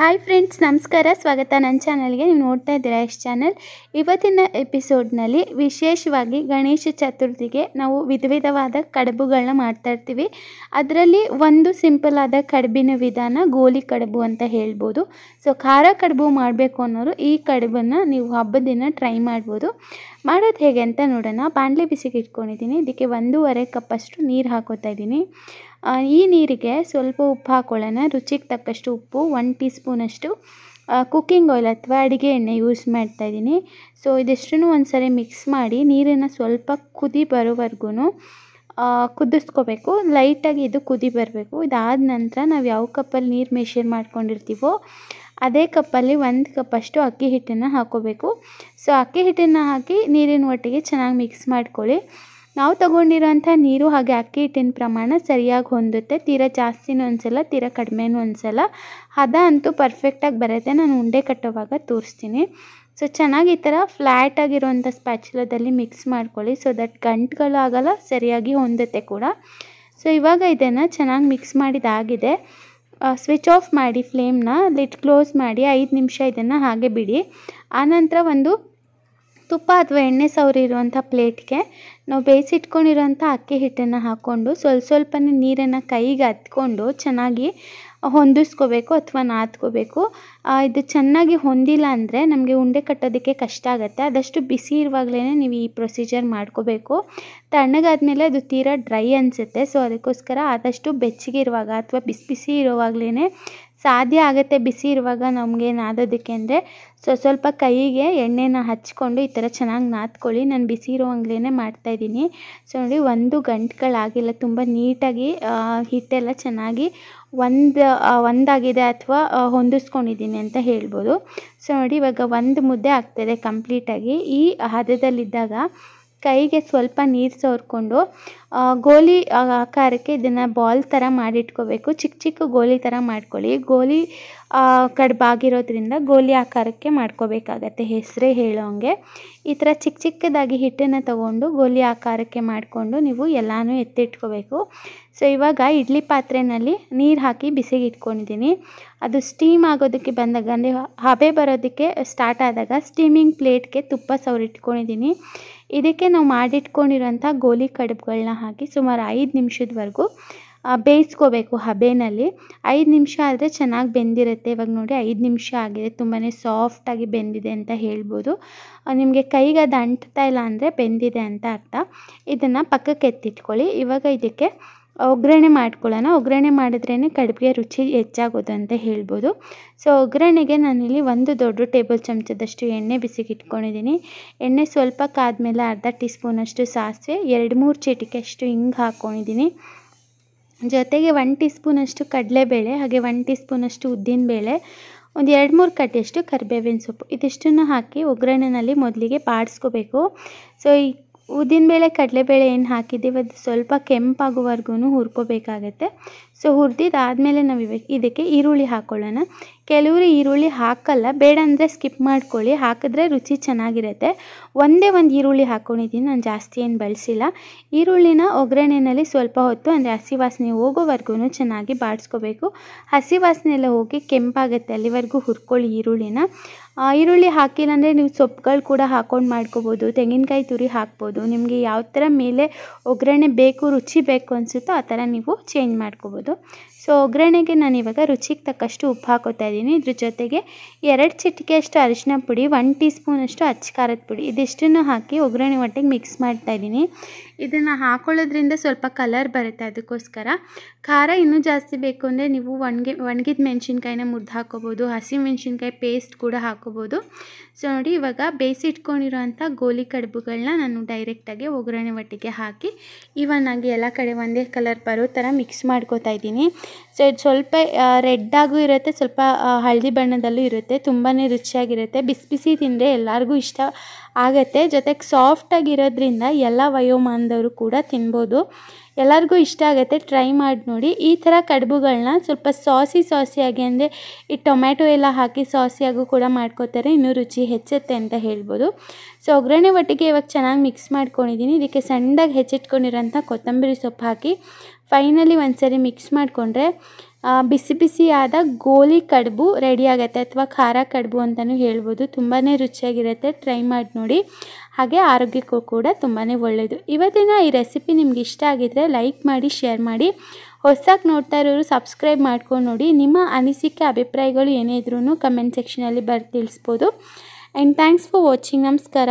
Hi friends, ನಮಸ್ಕಾರ. ಸ್ವಾಗತ. ನನ್ನ ಚಾನಲ್ಗೆ ನೀವು ನೋಡ್ತಾ ಇದ್ದೀರಾ ಎಷ್ಟು ಚಾನಲ್. ಇವತ್ತಿನ ಎಪಿಸೋಡ್ನಲ್ಲಿ ವಿಶೇಷವಾಗಿ ಗಣೇಶ ಚತುರ್ಥಿಗೆ ನಾವು ವಿಧ ವಿಧವಾದ ಕಡುಬುಗಳನ್ನ ಮಾಡ್ತಾ ಇರ್ತೀವಿ. ಅದರಲ್ಲಿ ಒಂದು ಸಿಂಪಲ್ ಆದ ಕಡುಬಿನ ವಿಧಾನ ಗೋಲಿ ಕಡುಬು ಅಂತ ಹೇಳ್ಬೋದು. ಸೊ, ಖಾರ ಕಡುಬು ಮಾಡಬೇಕು ಅನ್ನೋರು ಈ ಕಡುಬನ್ನು ನೀವು ಹಬ್ಬದ ದಿನ ಟ್ರೈ ಮಾಡ್ಬೋದು. ಮಾಡೋದು ಹೇಗೆ ಅಂತ ನೋಡೋಣ. ಬಾಣಲೆ ಬಿಸಿಗೆ ಇಟ್ಕೊಂಡಿದ್ದೀನಿ. ಇದಕ್ಕೆ ಒಂದೂವರೆ ಕಪ್ಪಷ್ಟು ನೀರು ಹಾಕೋತಾ ಇದ್ದೀನಿ. ಈ ನೀರಿಗೆ ಸ್ವಲ್ಪ ಉಪ್ಪು ಹಾಕ್ಕೊಳ್ಳೋಣ ರುಚಿಗೆ ತಕ್ಕಷ್ಟು ಉಪ್ಪು ಒನ್ ಟೀ ಸ್ಪೂನಷ್ಟು ಕುಕ್ಕಿಂಗ್ ಆಯಿಲ್ ಅಥವಾ ಅಡುಗೆ ಎಣ್ಣೆ ಯೂಸ್ ಮಾಡ್ತಾ ಇದ್ದೀನಿ. ಸೊ ಇದಿಷ್ಟನ್ನು ಒಂದ್ಸರಿ ಮಿಕ್ಸ್ ಮಾಡಿ ನೀರನ್ನು ಸ್ವಲ್ಪ ಕುದಿ ಬರೋವರೆಗೂ ಕುದಿಸ್ಕೋಬೇಕು. ಲೈಟಾಗಿ ಇದು ಕುದಿ ಬರಬೇಕು. ಇದಾದ ನಂತರ ನಾವು ಯಾವ ಕಪ್ಪಲ್ಲಿ ನೀರು ಮೆಷರ್ ಮಾಡ್ಕೊಂಡಿರ್ತೀವೋ, ಅದೇ ಕಪ್ಪಲ್ಲಿ ಒಂದು ಕಪ್ಪಷ್ಟು ಅಕ್ಕಿ ಹಿಟ್ಟನ್ನು ಹಾಕೋಬೇಕು. ಸೊ ಅಕ್ಕಿ ಹಿಟ್ಟನ್ನು ಹಾಕಿ ನೀರಿನ ಒಟ್ಟಿಗೆ ಚೆನ್ನಾಗಿ ಮಿಕ್ಸ್ ಮಾಡ್ಕೊಳ್ಳಿ. ನಾವು ತಗೊಂಡಿರೋಂಥ ನೀರು ಹಾಗೆ ಅಕ್ಕಿ ಹಿಟ್ಟಿನ ಪ್ರಮಾಣ ಸರಿಯಾಗಿ ಹೊಂದುತ್ತೆ. ತೀರಾ ಜಾಸ್ತಿನೂ ಅನಿಸಲ್ಲ, ತೀರಾ ಕಡಿಮೆನೂ ಅನಿಸಲ್ಲ. ಹದ ಅಂತೂ ಪರ್ಫೆಕ್ಟಾಗಿ ಬರುತ್ತೆ. ನಾನು ಉಂಡೆ ಕಟ್ಟೋವಾಗ ತೋರಿಸ್ತೀನಿ. ಸೊ ಚೆನ್ನಾಗಿ ಈ ಥರ ಫ್ಲ್ಯಾಟ್ ಆಗಿರೋಂಥ ಸ್ಪ್ಯಾಚುಲದಲ್ಲಿ ಮಿಕ್ಸ್ ಮಾಡ್ಕೊಳ್ಳಿ. ಸೊ ದಟ್ ಗಂಟುಗಳು ಆಗಲ್ಲ, ಸರಿಯಾಗಿ ಹೊಂದುತ್ತೆ ಕೂಡ. ಸೊ ಇವಾಗ ಇದನ್ನು ಚೆನ್ನಾಗಿ ಮಿಕ್ಸ್ ಮಾಡಿದಾಗಿದೆ. ಸ್ವಿಚ್ ಆಫ್ ಮಾಡಿ ಫ್ಲೇಮ್ನ ಲಿಟ್ ಕ್ಲೋಸ್ ಮಾಡಿ ಐದು ನಿಮಿಷ ಇದನ್ನು ಹಾಗೆ ಬಿಡಿ. ಆನಂತರ ಒಂದು ತುಪ್ಪ ಅಥವಾ ಎಣ್ಣೆ ಸವರಿರುವಂಥ ಪ್ಲೇಟ್ಗೆ ನಾವು ಬೇಯಿಸಿಟ್ಕೊಂಡಿರೋಂಥ ಅಕ್ಕಿ ಹಿಟ್ಟನ್ನು ಹಾಕ್ಕೊಂಡು ಸ್ವಲ್ಪ ಸ್ವಲ್ಪನೇ ನೀರನ್ನು ಕೈಗೆ ಹತ್ಕೊಂಡು ಚೆನ್ನಾಗಿ ಹೊಂದಿಸ್ಕೋಬೇಕು ಅಥವಾ ನಾದ್ಕೋಬೇಕು. ಇದು ಚೆನ್ನಾಗಿ ಹೊಂದಿಲ್ಲ ಅಂದರೆ ನಮಗೆ ಉಂಡೆ ಕಟ್ಟೋದಕ್ಕೆ ಕಷ್ಟ ಆಗುತ್ತೆ. ಆದಷ್ಟು ಬಿಸಿ ಇರುವಾಗಲೇ ನೀವು ಈ ಪ್ರೊಸೀಜರ್ ಮಾಡ್ಕೋಬೇಕು. ತಣ್ಣಗಾದ್ಮೇಲೆ ಅದು ತೀರಾ ಡ್ರೈ ಅನಿಸುತ್ತೆ. ಸೊ, ಅದಕ್ಕೋಸ್ಕರ ಆದಷ್ಟು ಬೆಚ್ಚಗಿರುವಾಗ ಅಥವಾ ಬಿಸಿ ಬಿಸಿ ಇರುವಾಗಲೇ ಸಾಧ್ಯ ಆಗುತ್ತೆ ಬಿಸಿ ಇರುವಾಗ ನಮಗೆ ನಾದೋದಕ್ಕೆ ಅಂದರೆ ಸೊ ಸ್ವಲ್ಪ ಕೈಗೆ ಎಣ್ಣೆನ ಹಚ್ಕೊಂಡು ಈ ಥರ ಚೆನ್ನಾಗಿ ನಾದ್ಕೊಳ್ಳಿ. ನಾನು ಬಿಸಿ ಇರುವಾಗಲೇ ಮಾಡ್ತಾಯಿದ್ದೀನಿ ಸೊ ನೋಡಿ ಒಂದು ಗಂಟುಗಳಾಗಿಲ್ಲ ತುಂಬ ನೀಟಾಗಿ ಹಿಟ್ಟೆಲ್ಲ ಚೆನ್ನಾಗಿ ಒಂದು ಒಂದಾಗಿದೆ ಅಥವಾ ಹೊಂದಿಸ್ಕೊಂಡಿದ್ದೀನಿ ಅಂತ ಹೇಳ್ಬೋದು. ಸೊ ನೋಡಿ ಇವಾಗ ಒಂದು ಮುದ್ದೆ ಆಗ್ತಾಯಿದೆ ಕಂಪ್ಲೀಟಾಗಿ. ಈ ಹದದಲ್ಲಿದ್ದಾಗ ಕೈಗೆ ಸ್ವಲ್ಪ ನೀರು ಸೋರ್ಕೊಂಡು ಗೋಲಿ ಆಕಾರಕ್ಕೆ ಇದನ್ನು ಬಾಲ್ ಥರ ಮಾಡಿಟ್ಕೋಬೇಕು. ಚಿಕ್ಕ ಚಿಕ್ಕ ಗೋಲಿ ಥರ ಮಾಡ್ಕೊಳ್ಳಿ. ಗೋಲಿ ಕಡ್ಬಾಗಿರೋದ್ರಿಂದ ಗೋಲಿ ಆಕಾರಕ್ಕೆ ಮಾಡ್ಕೋಬೇಕಾಗತ್ತೆ ಹೆಸರೇ ಹೇಳೋಂಗೆ ಈ ಥರ ಚಿಕ್ಕ ಚಿಕ್ಕದಾಗಿ ಹಿಟ್ಟನ್ನು ತಗೊಂಡು ಗೋಲಿ ಆಕಾರಕ್ಕೆ ಮಾಡಿಕೊಂಡು ನೀವು ಎಲ್ಲನೂ ಎತ್ತಿಟ್ಕೋಬೇಕು. ಸೊ ಇವಾಗ ಇಡ್ಲಿ ಪಾತ್ರೆಯಲ್ಲಿ ನೀರು ಹಾಕಿ ಬಿಸಿಗೆ ಇಟ್ಕೊಂಡಿದ್ದೀನಿ ಅದು ಸ್ಟೀಮ್ ಆಗೋದಕ್ಕೆ ಬಂದಾಗ, ಅಂದರೆ ಹಬೆ ಬರೋದಕ್ಕೆ ಸ್ಟಾರ್ಟ್ ಆದಾಗ ಸ್ಟೀಮಿಂಗ್ ಪ್ಲೇಟ್ಗೆ ತುಪ್ಪ ಸವರಿಟ್ಕೊಂಡಿದ್ದೀನಿ ಇದಕ್ಕೆ ನಾವು ಮಾಡಿಟ್ಕೊಂಡಿರೋಂಥ ಗೋಲಿ ಕಡುಬುಗಳನ್ನ ಹಾಕಿ ಸುಮಾರು ಐದು ನಿಮಿಷದವರೆಗೂ ಬೇಯಿಸ್ಕೋಬೇಕು ಹಬೆನಲ್ಲಿ. ಐದು ನಿಮಿಷ ಆದರೆ ಚೆನ್ನಾಗಿ ಬೆಂದಿರುತ್ತೆ. ಇವಾಗ ನೋಡಿ ಐದು ನಿಮಿಷ ಆಗಿದೆ. ತುಂಬಾ ಸಾಫ್ಟಾಗಿ ಬೆಂದಿದೆ ಅಂತ ಹೇಳ್ಬೋದು. ನಿಮಗೆ ಕೈಗೆ ಅದು ಅಂಟ್ತಾ ಇಲ್ಲ ಅಂದರೆ ಬೆಂದಿದೆ ಅಂತ ಅರ್ಥ. ಇದನ್ನು ಪಕ್ಕಕ್ಕೆ ಎತ್ತಿಟ್ಕೊಳ್ಳಿ. ಇವಾಗ ಇದಕ್ಕೆ ಒಗ್ಗರಣೆ ಮಾಡ್ಕೊಳ್ಳೋಣ. ಒಗ್ಗರಣೆ ಮಾಡಿದ್ರೇ ಕಡುಬಿಗೆ ರುಚಿ ಹೆಚ್ಚಾಗೋದು ಅಂತ ಹೇಳ್ಬೋದು. ಸೊ ಒಗ್ಗರಣೆಗೆ ನಾನಿಲ್ಲಿ ಒಂದು ದೊಡ್ಡ ಟೇಬಲ್ ಚಮಚದಷ್ಟು ಎಣ್ಣೆ ಬಿಸಿಗೆ ಇಟ್ಕೊಂಡಿದ್ದೀನಿ ಎಣ್ಣೆ ಸ್ವಲ್ಪ ಕಾದ್ಮೇಲೆ ಅರ್ಧ ಟೀ ಸ್ಪೂನಷ್ಟು ಸಾಸಿವೆ, ಎರಡು ಮೂರು ಚಿಟಿಕೆಯಷ್ಟು ಹಿಂಗೆ ಹಾಕ್ಕೊಂಡಿದ್ದೀನಿ. ಜೊತೆಗೆ ಒನ್ ಟೀ ಸ್ಪೂನಷ್ಟು ಕಡಲೆಬೇಳೆ, ಹಾಗೆ ಒನ್ ಟೀ ಸ್ಪೂನಷ್ಟು ಉದ್ದಿನಬೇಳೆ, ಒಂದು ಎರಡು ಮೂರು ಕಡ್ಡಿಯಷ್ಟು ಕರಿಬೇವಿನ ಸೊಪ್ಪು. ಇದಿಷ್ಟನ್ನು ಹಾಕಿ ಒಗ್ಗರಣೆನಲ್ಲಿ ಮೊದಲಿಗೆ ಬಾಡಿಸ್ಕೋಬೇಕು. ಸೊ ಈ ಉದ್ದಿನಬೇಳೆ ಕಡಲೆಬೇಳೆ ಏನು ಹಾಕಿದ್ದೀವಿ ಅದು ಸ್ವಲ್ಪ ಕೆಂಪಾಗುವವರೆಗೂ ಹುರ್ಕೋಬೇಕಾಗತ್ತೆ. ಸೊ ಹುರಿದಿದ್ದಾದಮೇಲೆ ನಾವು ಇವೆ ಇದಕ್ಕೆ ಈರುಳ್ಳಿ ಹಾಕ್ಕೊಳ್ಳೋಣ ಕೆಲವರು ಈರುಳ್ಳಿ ಹಾಕಲ್ಲ, ಬೇಡ ಅಂದರೆ ಸ್ಕಿಪ್ ಮಾಡ್ಕೊಳ್ಳಿ. ಹಾಕಿದ್ರೆ ರುಚಿ ಚೆನ್ನಾಗಿರುತ್ತೆ. ಒಂದೇ ಒಂದು ಈರುಳ್ಳಿ ಹಾಕ್ಕೊಂಡಿದ್ದೀನಿ ನಾನು ಜಾಸ್ತಿ ಏನು ಬಳಸಿಲ್ಲ. ಈರುಳ್ಳಿನ ಒಗ್ಗರಣೆಯಲ್ಲಿ ಸ್ವಲ್ಪ ಹೊತ್ತು, ಅಂದರೆ ಹಸಿ ವಾಸನೆ ಹೋಗೋವರೆಗೂ ಚೆನ್ನಾಗಿ ಬಾಡಿಸ್ಕೋಬೇಕು. ಹಸಿ ವಾಸನೆ ಎಲ್ಲ ಹೋಗಿ ಕೆಂಪಾಗುತ್ತೆ, ಅಲ್ಲಿವರೆಗೂ ಹುರ್ಕೊಳ್ಳಿ ಈರುಳ್ಳಿನ. ಈರುಳ್ಳಿ ಹಾಕಿಲ್ಲ ಅಂದರೆ ನೀವು ಸೊಪ್ಪುಗಳು ಕೂಡ ಹಾಕೊಂಡು ಮಾಡ್ಕೋಬೋದು, ತೆಂಗಿನಕಾಯಿ ತುರಿ ಹಾಕ್ಬೋದು. ನಿಮಗೆ ಯಾವ ಥರ ಮೇಲೆ ಒಗ್ಗರಣೆ ಬೇಕು, ರುಚಿ ಬೇಕು ಅನಿಸುತ್ತೋ ಆ ಥರ ನೀವು ಚೇಂಜ್ ಮಾಡ್ಕೋಬೋದು. ಆಯಿತು ಸೊ ಒಗ್ಗರಣೆಗೆ ನಾನು ಇವಾಗ ರುಚಿಗೆ ತಕ್ಕಷ್ಟು ಉಪ್ಪು ಹಾಕೋತಾ ಇದ್ದೀನಿ. ಇದ್ರ ಜೊತೆಗೆ ಎರಡು ಚಿಟಿಕೆಯಷ್ಟು ಅರಿಶಿನ ಪುಡಿ ಒನ್ ಟೀ ಸ್ಪೂನಷ್ಟು ಅಚ್ಚ ಖಾರದ ಪುಡಿ ಇದಿಷ್ಟನ್ನು ಹಾಕಿ ಒಗ್ಗರಣೆ ಒಟ್ಟಿಗೆ ಮಿಕ್ಸ್ ಮಾಡ್ತಾ ಇದ್ದೀನಿ. ಇದನ್ನು ಹಾಕೊಳ್ಳೋದ್ರಿಂದ ಸ್ವಲ್ಪ ಕಲರ್ ಬರುತ್ತೆ ಅದಕ್ಕೋಸ್ಕರ. ಖಾರ ಇನ್ನೂ ಜಾಸ್ತಿ ಬೇಕು ಅಂದರೆ ನೀವು ಒಣಗಿ, ಒಣಗಿದ ಮೆಣಸಿನ್ಕಾಯಿನ ಮುರಿದು ಹಾಕೋಬೋದು, ಹಸಿ ಮೆಣಸಿನ್ಕಾಯಿ ಪೇಸ್ಟ್ ಕೂಡ ಹಾಕೋಬೋದು. ಸೊ ನೋಡಿ ಇವಾಗ ಬೇಯಿಸಿಟ್ಕೊಂಡಿರೋಂಥ ಗೋಲಿ ಕಡುಬುಗಳನ್ನ ನಾನು ಡೈರೆಕ್ಟಾಗಿ ಒಗ್ಗರಣೆ ಒಟ್ಟಿಗೆ ಹಾಕಿ ಈವನ್ ಎಲ್ಲ ಕಡೆ ಒಂದೇ ಕಲರ್ ಬರೋ ಥರ ಮಿಕ್ಸ್ ಮಾಡ್ಕೋತಾ ಇದ್ದೀನಿ. ಸೊ ಇದು ಸ್ವಲ್ಪ ರೆಡ್ಡಾಗೂ ಇರುತ್ತೆ, ಸ್ವಲ್ಪ ಹಳದಿ ಬಣ್ಣದಲ್ಲೂ ಇರುತ್ತೆ ತುಂಬಾ ರುಚಿಯಾಗಿರುತ್ತೆ. ಬಿಸಿ ಬಿಸಿ ತಿಂದರೆ ಎಲ್ಲರಿಗೂ ಇಷ್ಟ ಆಗುತ್ತೆ. ಜೊತೆಗೆ ಸಾಫ್ಟಾಗಿರೋದ್ರಿಂದ ಎಲ್ಲ ವಯೋಮಾನದವರು ಕೂಡ ತಿನ್ಬೋದು. ಎಲ್ಲರಿಗೂ ಇಷ್ಟ ಆಗುತ್ತೆ ಟ್ರೈ ಮಾಡಿ ನೋಡಿ. ಈ ಥರ ಕಡುಬುಗಳನ್ನ ಸ್ವಲ್ಪ ಸಾಸಿ ಸಾಸಿಯಾಗಿ ಅಂದರೆ ಈ ಟೊಮ್ಯಾಟೊ ಎಲ್ಲ ಹಾಕಿ ಸಾಸಿಯಾಗೂ ಕೂಡ ಮಾಡ್ಕೋತಾರೆ, ಇನ್ನೂ ರುಚಿ ಹೆಚ್ಚುತ್ತೆ ಅಂತ ಹೇಳ್ಬೋದು. ಸೊ ಒಗ್ಗರಣೆ ಒಟ್ಟಿಗೆ ಇವಾಗ ಚೆನ್ನಾಗಿ ಮಿಕ್ಸ್ ಮಾಡ್ಕೊಂಡಿದ್ದೀನಿ ಇದಕ್ಕೆ ಸಣ್ಣದಾಗಿ ಹೆಚ್ಚಿಟ್ಕೊಂಡಿರೋಂಥ ಕೊತ್ತಂಬರಿ ಸೊಪ್ಪು ಹಾಕಿ ಫೈನಲಿ ಒಂದ್ಸರಿ ಮಿಕ್ಸ್ ಮಾಡಿಕೊಂಡ್ರೆ ಬಿಸಿ ಬಿಸಿಯಾದ ಗೋಲಿ ಕಡುಬು ರೆಡಿ ಆಗುತ್ತೆ ಅಥವಾ ಖಾರ ಕಡುಬು ಅಂತಲೂ ಹೇಳ್ಬೋದು. ತುಂಬಾ ರುಚಿಯಾಗಿರುತ್ತೆ. ಟ್ರೈ ಮಾಡಿ ನೋಡಿ. ಹಾಗೆ ಆರೋಗ್ಯಕ್ಕೂ ಕೂಡ ತುಂಬಾ ಒಳ್ಳೆಯದು ಇವತ್ತಿನ ಈ ರೆಸಿಪಿ ನಿಮ್ಗೆ ಇಷ್ಟ ಆಗಿದ್ರೆ ಲೈಕ್ ಮಾಡಿ ಶೇರ್ ಮಾಡಿ. ಹೊಸಕ್ಕೆ ನೋಡ್ತಾ ಇರೋರು ಸಬ್ಸ್ಕ್ರೈಬ್ ಮಾಡ್ಕೊಂಡು ನೋಡಿ. ನಿಮ್ಮ ಅನಿಸಿಕೆ, ಅಭಿಪ್ರಾಯಗಳು ಏನೇ ಇದ್ರೂ ಕಮೆಂಟ್ ಸೆಕ್ಷನಲ್ಲಿ ಬರ್, ತಿಳಿಸ್ಬೋದು. ಆ್ಯಂಡ್ ಥ್ಯಾಂಕ್ಸ್ ಫಾರ್ ವಾಚಿಂಗ್ ನಮಸ್ಕಾರ.